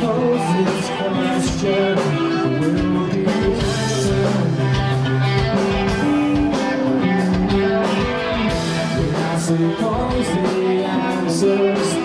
pose this question Will I suppose the answer's.